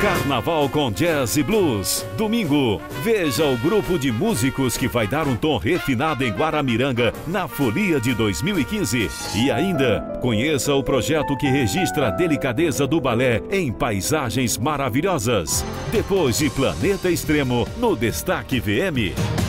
Carnaval com Jazz e Blues. Domingo, veja o grupo de músicos que vai dar um tom refinado em Guaramiranga na Folia de 2015. E ainda, conheça o projeto que registra a delicadeza do balé em paisagens maravilhosas. Depois de Planeta Extremo, no Destaque VM.